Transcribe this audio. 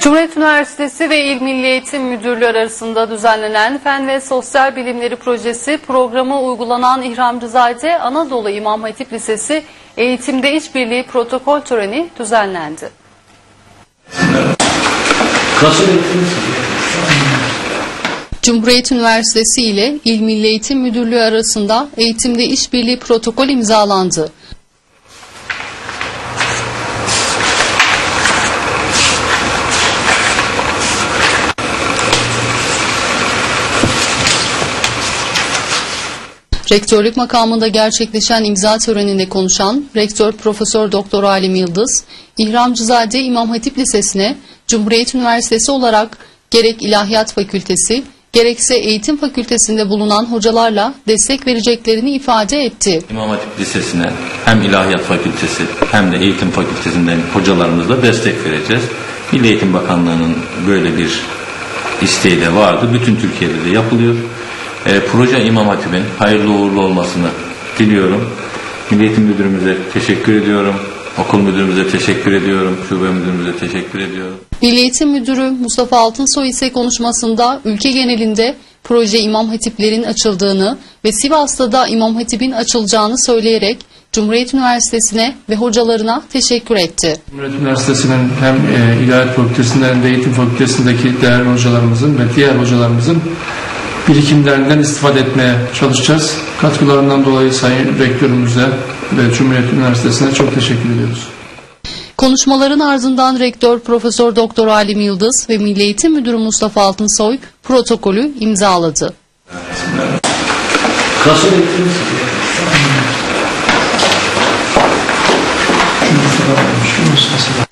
Cumhuriyet Üniversitesi ve İl Milli Eğitim Müdürlüğü arasında düzenlenen Fen ve Sosyal Bilimleri Projesi programı uygulanan İhramcızade Anadolu İmam Hatip Lisesi Eğitimde İşbirliği Protokol Töreni düzenlendi. Nasıl? Cumhuriyet Üniversitesi ile İl Milli Eğitim Müdürlüğü arasında eğitimde işbirliği protokol imzalandı. Rektörlük makamında gerçekleşen imza töreninde konuşan Rektör Profesör Doktor Alim Yıldız, İhramcızade İmam Hatip Lisesi'ne Cumhuriyet Üniversitesi olarak gerek İlahiyat Fakültesi, gerekse Eğitim Fakültesinde bulunan hocalarla destek vereceklerini ifade etti. İmam Hatip Lisesi'ne hem İlahiyat Fakültesi hem de Eğitim Fakültesinden hocalarımızla destek vereceğiz. Milli Eğitim Bakanlığı'nın böyle bir isteği de vardı. Bütün Türkiye'de de yapılıyor. E, proje İmam Hatip'in hayırlı uğurlu olmasını diliyorum. Milli Eğitim Müdürümüze teşekkür ediyorum. Okul müdürümüze teşekkür ediyorum. Şube müdürümüze teşekkür ediyorum. Milli Eğitim Müdürü Mustafa Altınsoy ise konuşmasında ülke genelinde proje İmam Hatiplerin açıldığını ve Sivas'ta da İmam Hatip'in açılacağını söyleyerek Cumhuriyet Üniversitesi'ne ve hocalarına teşekkür etti. Cumhuriyet Üniversitesi'nin hem e, İlahiyat Fakültesi'nden hem de Eğitim Fakültesi'ndeki değerli hocalarımızın ve diğer hocalarımızın birikimlerinden istifade etmeye çalışacağız. Katkılarından dolayı Sayın Rektörümüze ve Cumhuriyet Üniversitesi'ne çok teşekkür ediyoruz. Konuşmaların ardından Rektör Profesör Doktor Alim Yıldız ve Milli Eğitim Müdürü Mustafa Altınsoy protokolü imzaladı. Nasıl? Şu